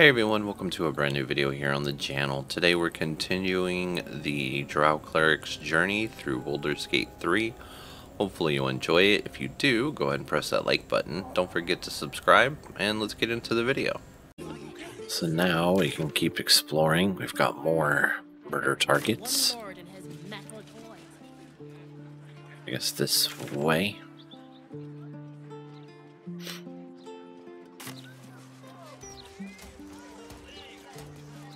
Hey everyone, welcome to a brand new video here on the channel. Today we're continuing the Drow Cleric's journey through Baldur's Gate 3. Hopefully you'll enjoy it. If you do, go ahead and press that like button. Don't forget to subscribe, and let's get into the video. So now we can keep exploring. We've got more murder targets. I guess this way.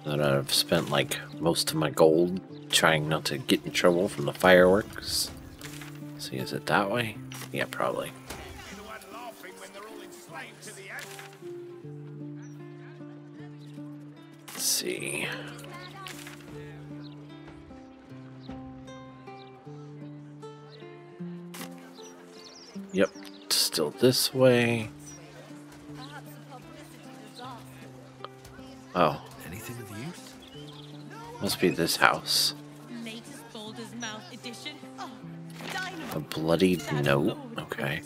That I've spent like most of my gold trying not to get in trouble from the fireworks. See, is it that way? Yeah, probably. Let's see. Yep, still this way. Oh, must be this house. A bloodied note? Okay.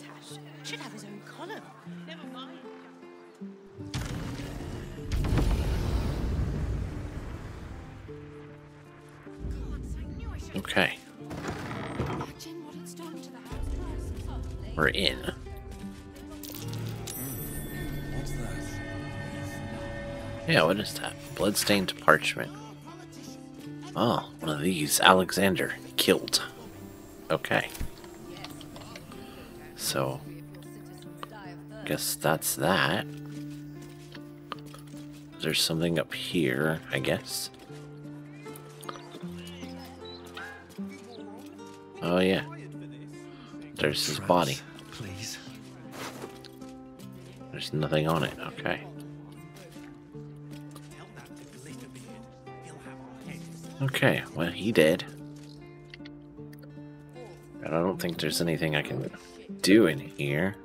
Okay. We're in. Yeah, what is that? Bloodstained parchment. Oh, one of these. Alexander. Killed. Okay. So, guess that's that. There's something up here, I guess. Oh yeah. There's his body. There's nothing on it. Okay. Okay, well, he did. And I don't think there's anything I can do in here.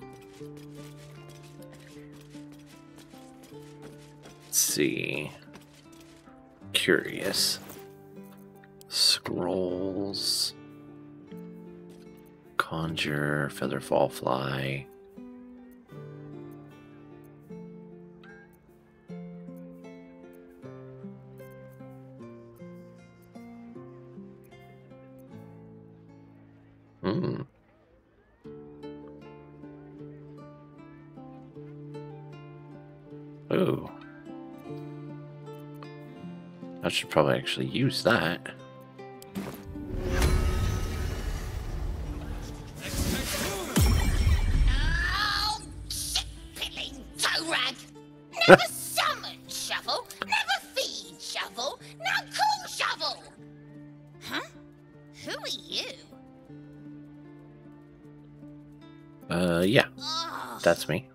Let's see. Curious. Scrolls. Conjure, Featherfall Fly. Should probably actually use that. Oh, shit, piddling toe rag! Never summon shovel, never feed shovel, now call shovel! Huh? Who are you? Uh, yeah, Oh, that's me.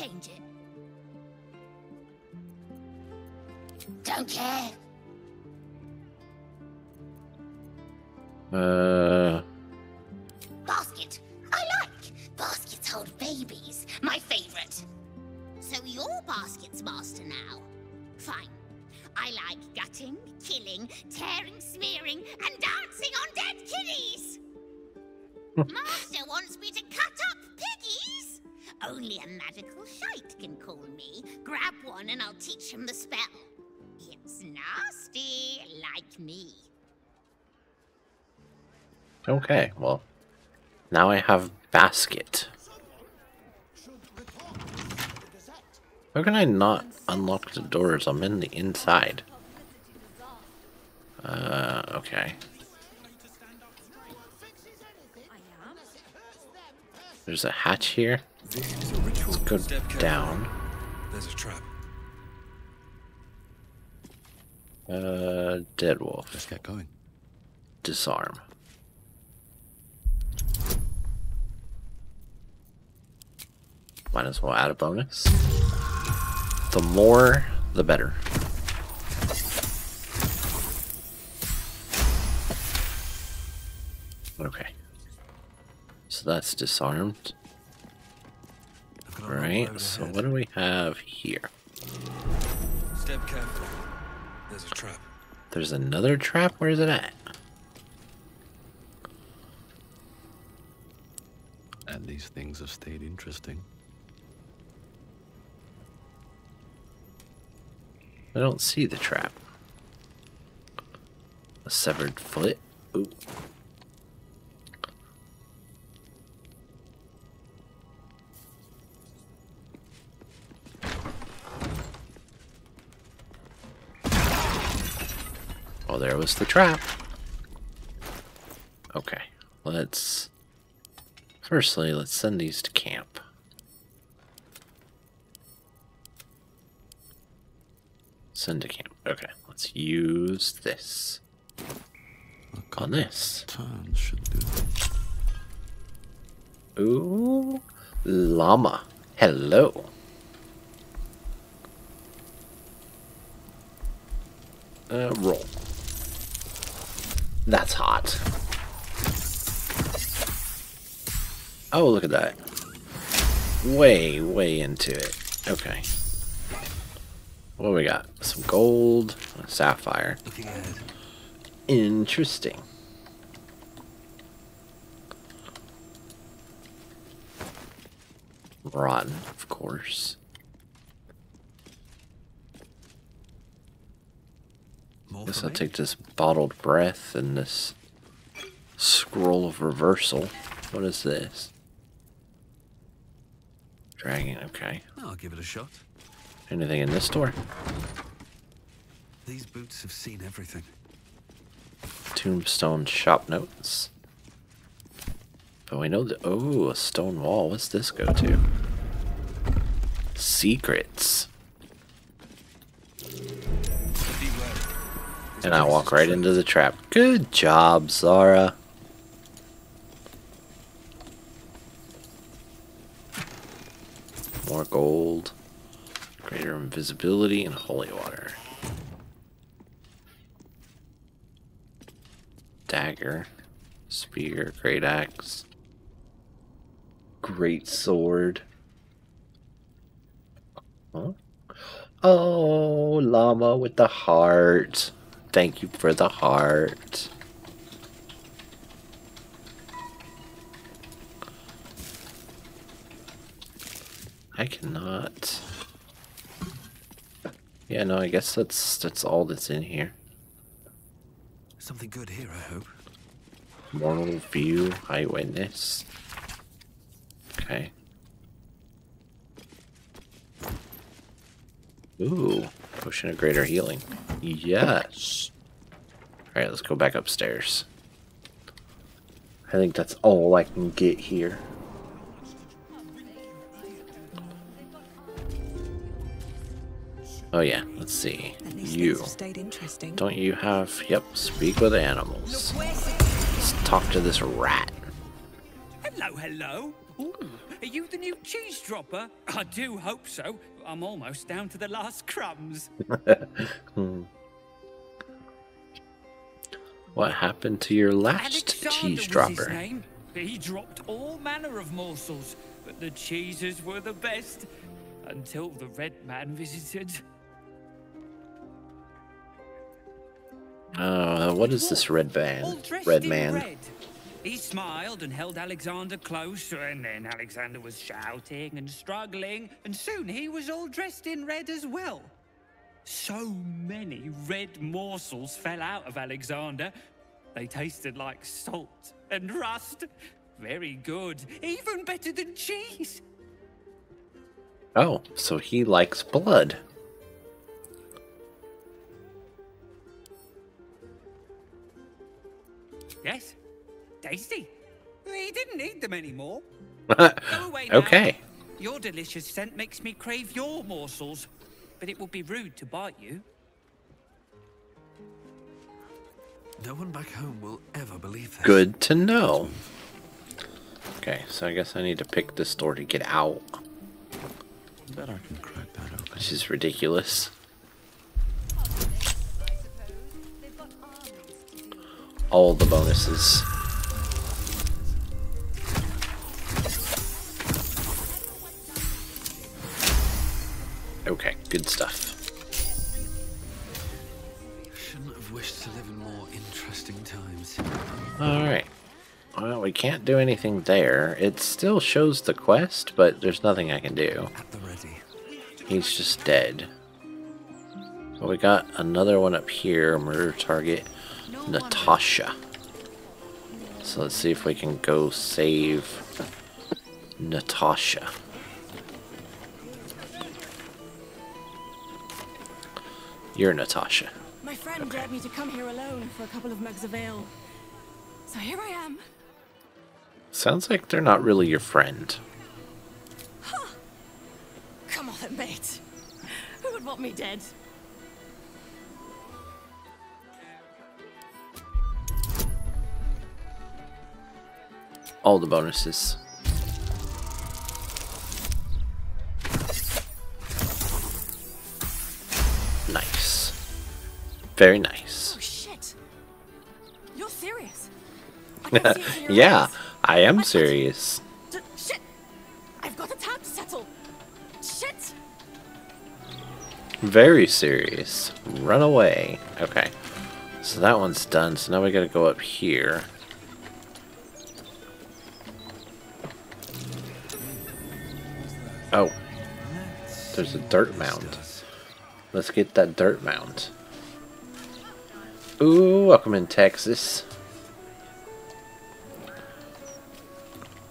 Change it. Don't care. Uh, okay, well, now I have basket. How can I not unlock the doors? I'm in the inside. Uh, okay. There's a hatch here. Let's go down. There's a trap. Uh, Deadwolf. Let's get going. Disarm. Might as well add a bonus. The more, the better. Okay. So that's disarmed. Right, so what do we have here? Step carefully. There's a trap. There's another trap? Where is it at? At least things have stayed interesting. I don't see the trap. A severed foot? Ooh. Oh, there was the trap. Okay, let's... Firstly, let's send these to camp. Send to camp. Okay, let's use this. On this. Turn should do. Ooh, llama. Hello. Uh, roll. That's hot. Oh, look at that. Way, way into it. Okay. What we got? Some gold, sapphire. Interesting. Rotten, of course. More Guess I'll take this bottled breath and this scroll of reversal. What is this? Dragon, okay. I'll give it a shot. Anything in this store? These boots have seen everything. Tombstone shop notes. But we know that. Oh, a stone wall. What's this go to? Secrets. And I walk right into the trap. Good job, Zara. More gold. Greater invisibility and holy water. Dagger. Spear. Great axe. Great sword. Huh? Oh, llama with the heart. Thank you for the heart. I cannot. Yeah, no, I guess that's that's all that's in here. Something good here, I hope. Mortal view, eyewitness. Okay. Ooh, potion of greater healing. Yes. Alright, let's go back upstairs. I think that's all I can get here. Oh yeah, let's see. You. things have stayed interesting. Don't you have... Yep, speak with animals. Let's talk to this rat. Hello, hello. Ooh, are you the new cheese dropper? I do hope so. I'm almost down to the last crumbs. Hmm. What happened to your last Alexander cheese dropper? He dropped all manner of morsels, but the cheeses were the best until the red man visited. Uh, what is this red band? Red man. He smiled and held Alexander close, and then Alexander was shouting and struggling, and soon he was all dressed in red as well. So many red morsels fell out of Alexander. They tasted like salt and rust. Very good, even better than cheese. Oh, so he likes blood. Yes, tasty. He didn't eat them anymore. Go away now. okay. Your delicious scent makes me crave your morsels, but it would be rude to bite you. No one back home will ever believe this. Good to know. Okay, so I guess I need to pick this door to get out, Bet I can crack that open. which is ridiculous. All the bonuses. Okay, good stuff. Shouldn't have wished to live in more interesting times. Alright. Well, we can't do anything there. It still shows the quest, but there's nothing I can do. At the ready. He's just dead. But we got another one up here, murder target, Natasha. So let's see if we can go save Natasha. You're Natasha. My friend dared me to come here alone for a couple of mugs of ale. So here I am. Sounds like they're not really your friend. Come on mate. Who would want me dead? All the bonuses. Nice. Very nice. Oh shit. You're serious. I can see it in your yeah, eyes. I am serious. Shit. I've got a tab to settle. Shit. Very serious. Run away. Okay. So that one's done. So now we gotta go up here. Oh. There's a dirt mound. Let's get that dirt mound. Ooh, welcome in Texas.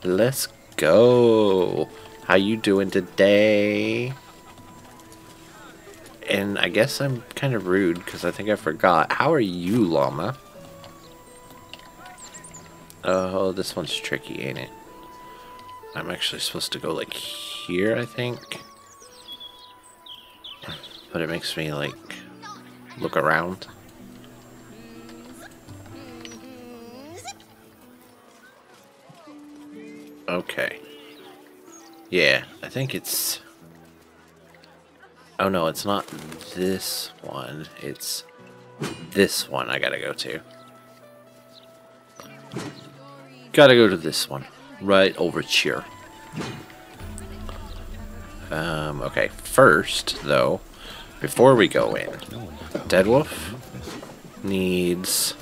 Let's go. How you doing today? And I guess I'm kind of rude because I think I forgot. How are you, llama? Oh, this one's tricky, ain't it? I'm actually supposed to go like here, I think. But it makes me like look around. Okay. Yeah, I think it's Oh no, it's not this one. It's this one I gotta go to. Gotta go to this one. Right over here. Um, okay. First, though, before we go in, Deadwolf needs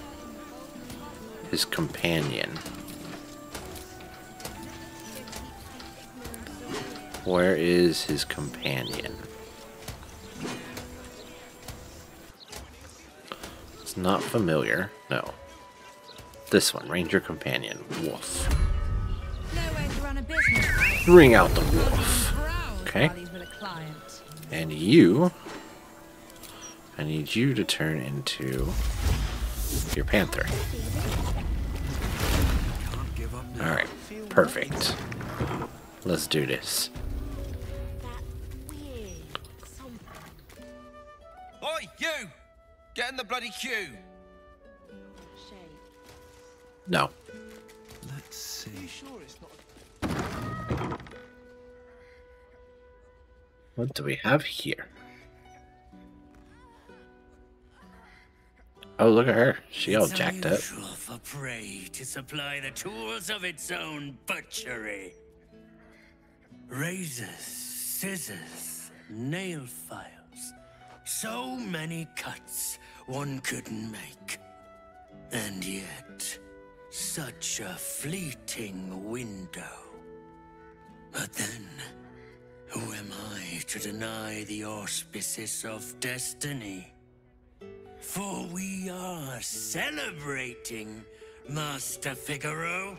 his companion. Where is his companion? It's not familiar. No. This one, Ranger Companion. Wolf. No way to run a business. Bring out the wolf. Browse Okay. buddies with a client. And you, I need you to turn into your panther. Can't give up now. Alright, perfect. Let's do this. Oi, you! Get in the bloody queue! No. What do we have here? Oh, look at her. She all It's jacked up. for prey to supply the tools of its own butchery. Razors, scissors, nail files. So many cuts one couldn't make. And yet, such a fleeting window. But then, who am I to deny the auspices of destiny? For we are celebrating, Master Figaro.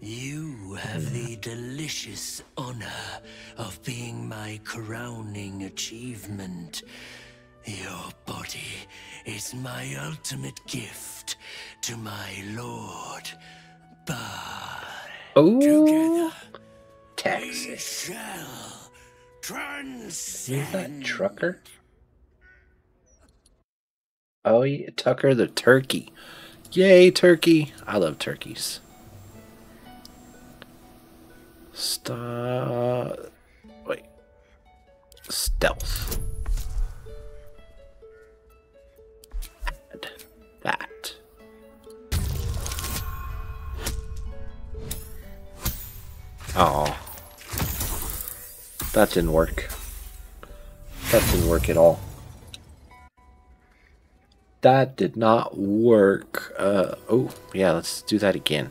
You have the delicious honor of being my crowning achievement. Your body is my ultimate gift to my lord. But Oh, together Texas. shall Is that. Trucker? Oh, yeah, Tucker the turkey. Yay, turkey. I love turkeys. Stop. Wait. Stealth. Add That. Oh. That didn't work. That didn't work at all. That did not work. Uh, oh, yeah, let's do that again.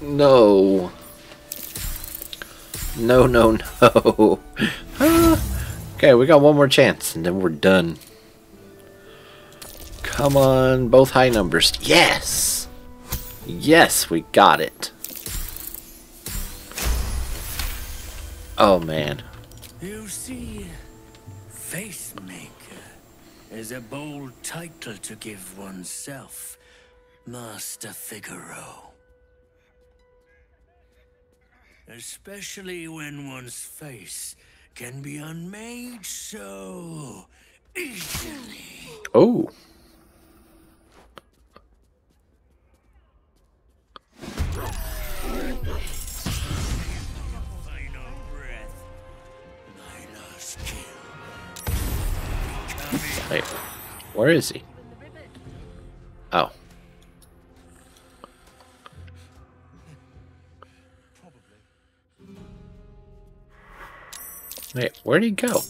No. No, no, no. okay, we got one more chance, and then we're done. Come on, both high numbers. Yes! Yes, we got it. Oh, man. You see, Facemaker is a bold title to give oneself, Master Figaro. Especially when one's face can be unmade so easily. Oh. Is he? Oh. Wait, where'd he go?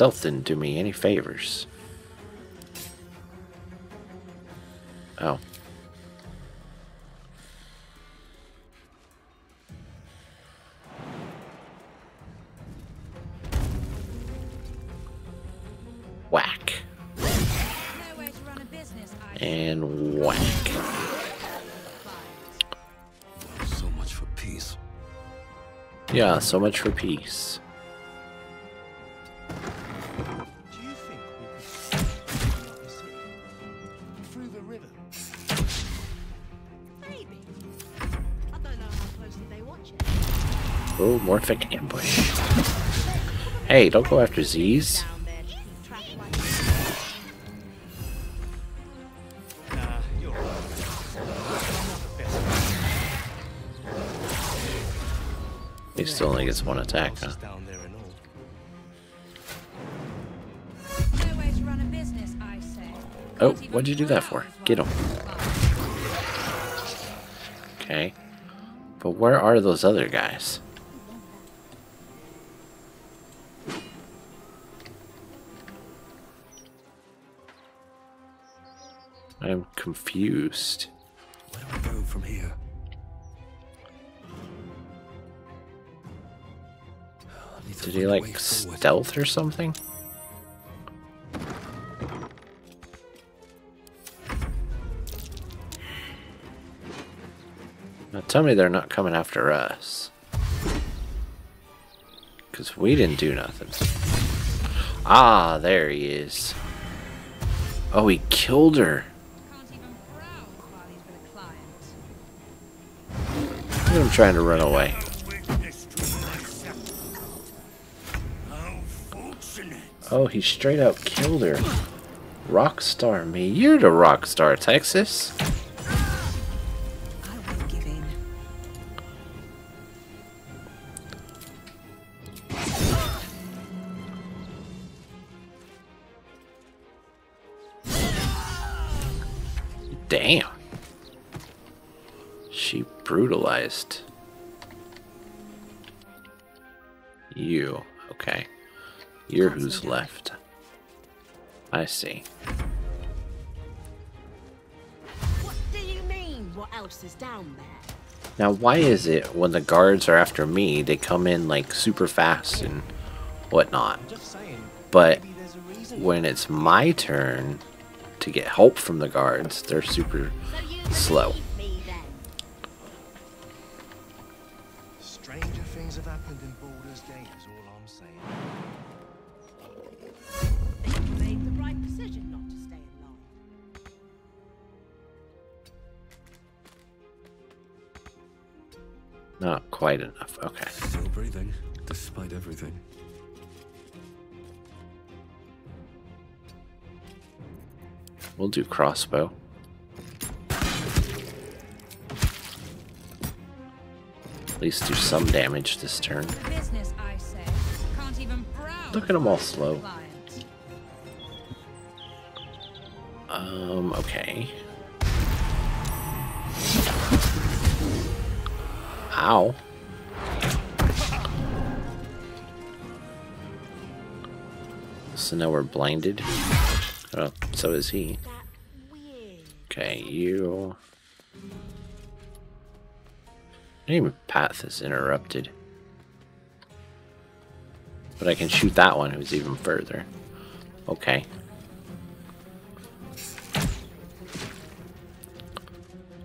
Stealth didn't do me any favors. Oh. Whack. No way to run a business, I And whack. So much for peace. Yeah, so much for peace. Morphic ambush. Hey, don't go after Z's. He still only gets one attack, huh? Oh, what'd you do that for? Get him. Okay. But where are those other guys? I'm confused. Where do I go from here? I to Did he like stealth or something? Now tell me they're not coming after us. Because we didn't do nothing. Ah, there he is. Oh, he killed her. With a client. Look at him trying to run away. Witness to myself. How fortunate. Oh, he straight up killed her. Rockstar me. You're the rockstar, Texas. I won't give in. Damn. She brutalized you. Okay. You're Can't who's slow left. I see. What do you mean? What else is down there? Now, why is it when the guards are after me, they come in like super fast and whatnot? But Maybe there's a reason. when it's my turn to get help from the guards, they're super So you slow. Everything. We'll do crossbow. At least do some damage this turn. The business, I say. Can't even browse Look at 'em all while he's with a slow. Um, okay. Ow. So now we're blinded. Oh, so is he. Okay, you. Even path is interrupted. But I can shoot that one who's even further. Okay.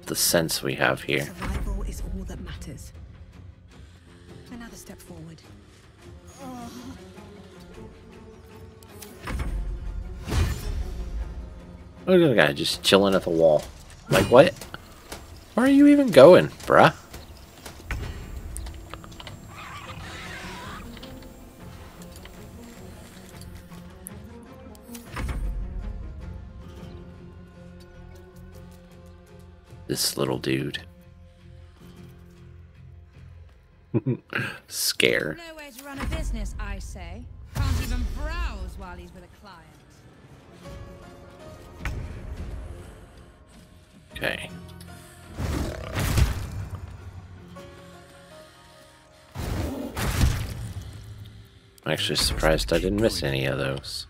The sense we have here. Look at the guy just chilling at the wall. Like, what? Where are you even going, bruh? This little dude. Scare. To run a business, I say. Can't even browse while he's with a client. Okay. I'm actually surprised I didn't miss any of those.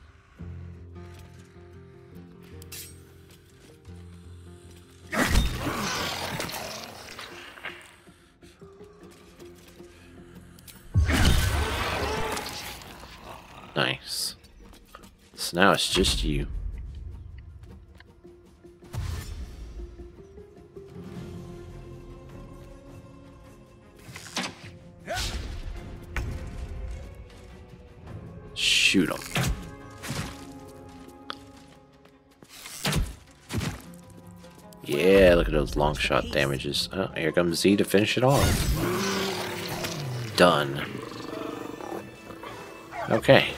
Nice. So now it's just you. Long shot damages. Oh, here comes Z to finish it off. Done. Okay.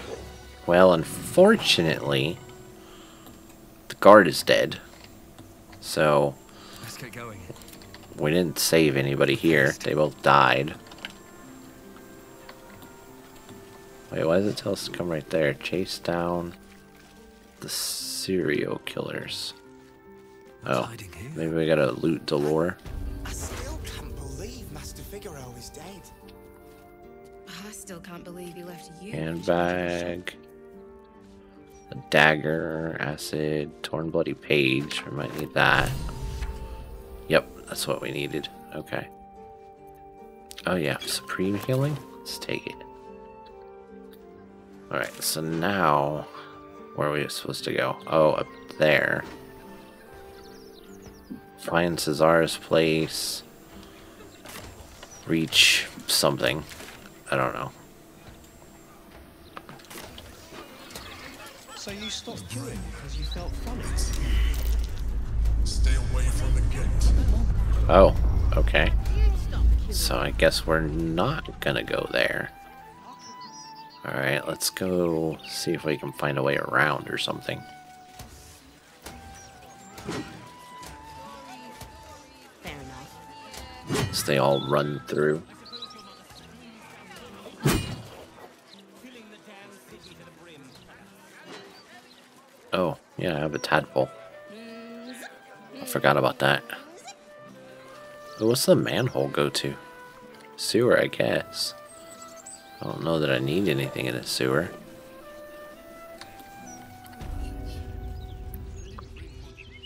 Well, unfortunately, the guard is dead. So, Let's get going. we didn't save anybody here. They both died. Wait, why does it tell us to come right there? Chase down the serial killers. What's Oh, hiding here? maybe we gotta loot Delore. I still can't believe Master Figaro is dead. I still can't believe he left you. Handbag. A dagger, acid, torn bloody page. We might need that. Yep, that's what we needed. Okay. Oh yeah, supreme healing. Let's take it. All right, so now where are we supposed to go? Oh, up there. Find Cesar's place. Reach something. I don't know. So you stopped queuing because you felt funny. Stay away from the gate. Oh, okay. So I guess we're not gonna go there. Alright, let's go see if we can find a way around or something. So they all run through. Oh, yeah, I have a tadpole. I forgot about that. What's the manhole go to? Sewer, I guess. I don't know that I need anything in a sewer.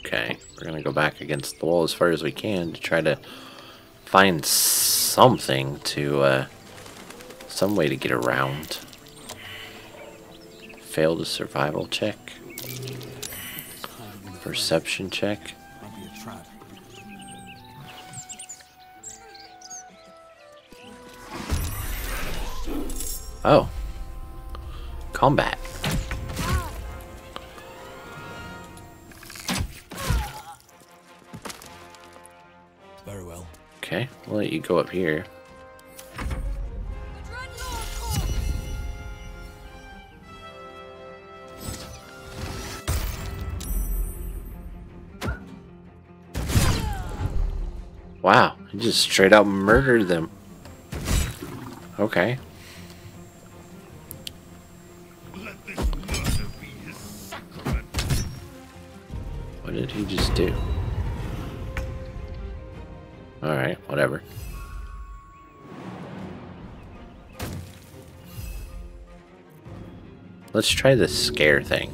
Okay, we're gonna go back against the wall as far as we can to try to find something to, uh, some way to get around. Failed a survival check. Perception check. Oh. Combat. Okay, we'll let you go up here. Wow, he just straight out murdered them. Okay. What did he just do? Let's try the scare thing.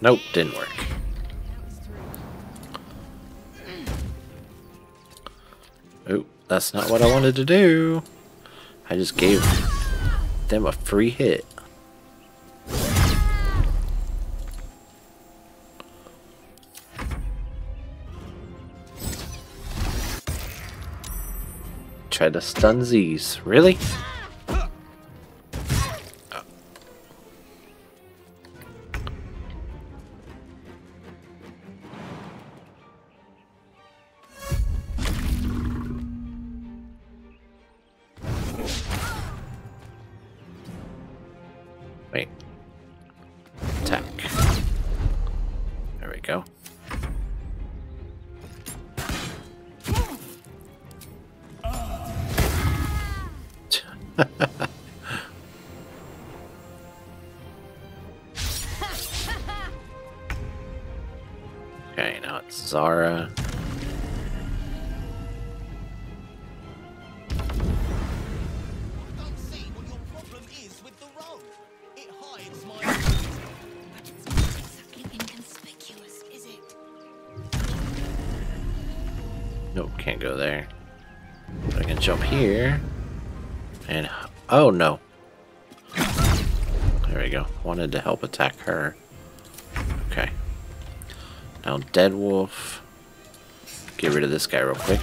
Nope, didn't work. Oh, that's not what I wanted to do. I just gave them a free hit. Try to stun Z's. Really? Here. And, oh no. There we go. Wanted to help attack her. Okay. Now, Deadwolf. Get rid of this guy real quick.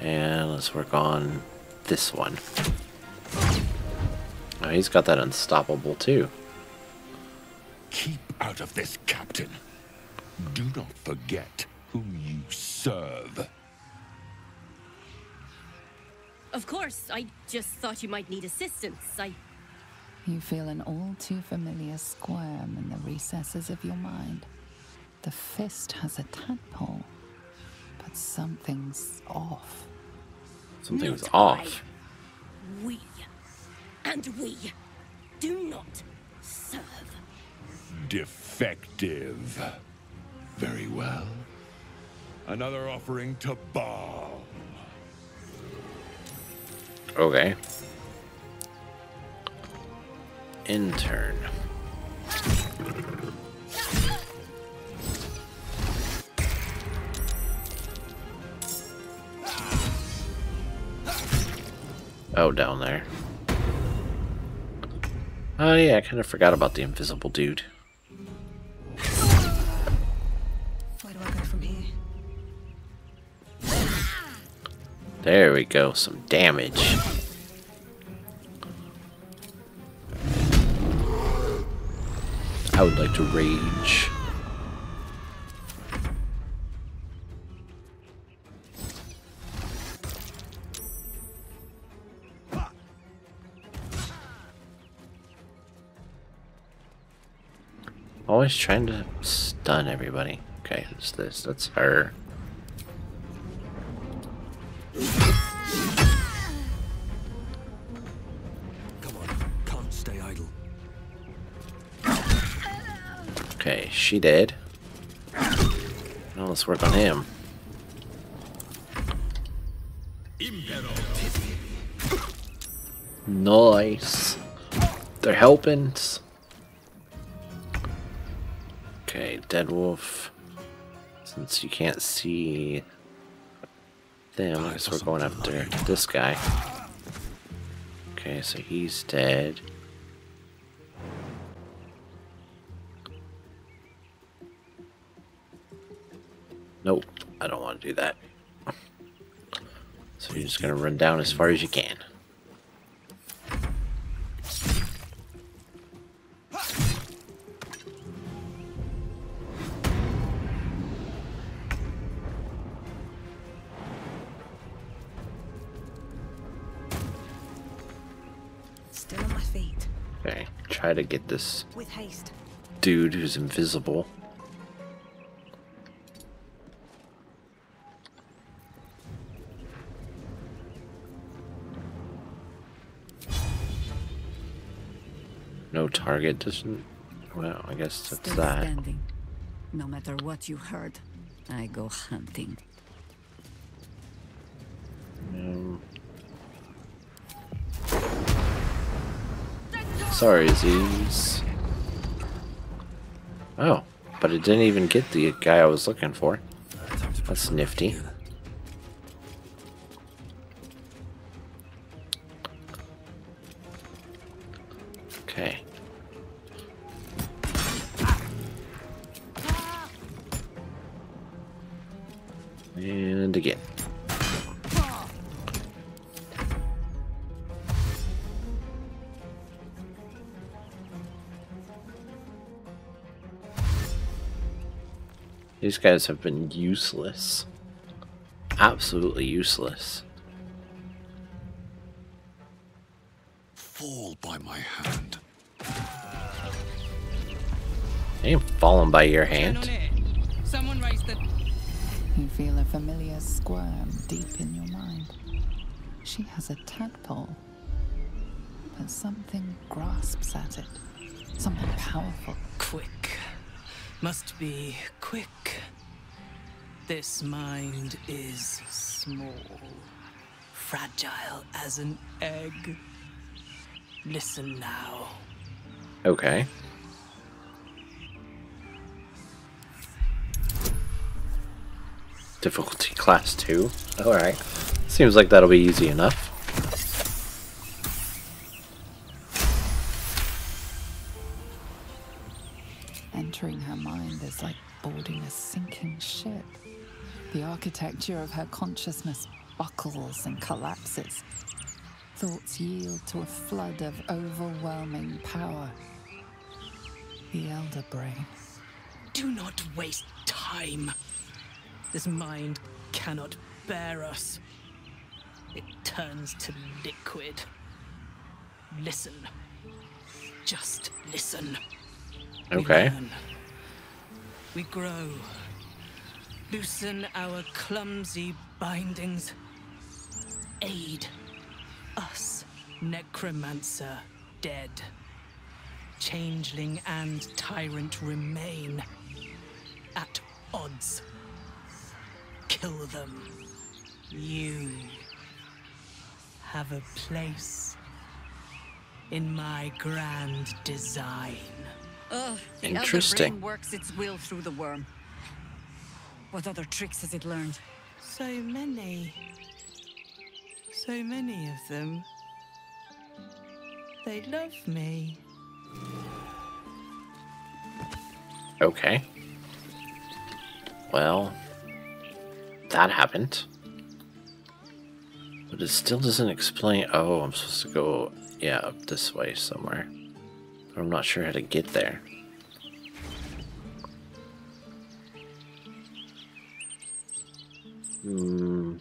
And let's work on this one. Oh, he's got that unstoppable too. Keep out of this, Captain. Do not forget whom you serve. Of course, I just thought you might need assistance. I. You feel an all too familiar squirm in the recesses of your mind. The fist has a tadpole, but something's off. Something's Not off. I. We. And we. Do not serve. Defective. Very well. Another offering to Bhaal. Okay. Intern. Oh, down there. Oh yeah, I kind of forgot about the invisible dude. There we go, some damage. I would like to rage. Always trying to stun everybody. Okay, it's this. That's her. She dead. Now let's work on him. Nice. They're helping. Okay, Deadwolf. Since you can't see them, I guess we're going after this guy. Okay, so he's dead. Do that. So you're just gonna run down as far as you can. Still on my feet. Okay, try to get this With haste. dude who's invisible. Target doesn't. Well, I guess that's Still that. standing. No matter what you heard, I go hunting. Um, sorry, Z's. Oh, but it didn't even get the guy I was looking for. That's nifty. And again. These guys have been useless. Absolutely useless. Fall by my hand. They ain't falling by your hand. Familiar squirm deep in your mind. She has a tadpole, but something grasps at it. Something powerful. Quick. Must be quick. This mind is small, fragile as an egg. Listen now. Okay. Difficulty class 2. Alright. Seems like that'll be easy enough. Entering her mind is like boarding a sinking ship. The architecture of her consciousness buckles and collapses. Thoughts yield to a flood of overwhelming power. The Elder Brain. Do not waste time. This mind cannot bear us. It turns to liquid. Listen. Just listen. Okay. We, we grow. Loosen our clumsy bindings. Aid us, necromancer, dead. Changeling and tyrant remain at odds. Kill them. You have a place in my grand design. Ugh, the Interesting. Elder Brain works its will through the worm. What other tricks has it learned? So many. So many of them. They love me. Okay. Well, that happened. But it still doesn't explain. Oh, I'm supposed to go, yeah, up this way somewhere. I'm not sure how to get there. Hmm.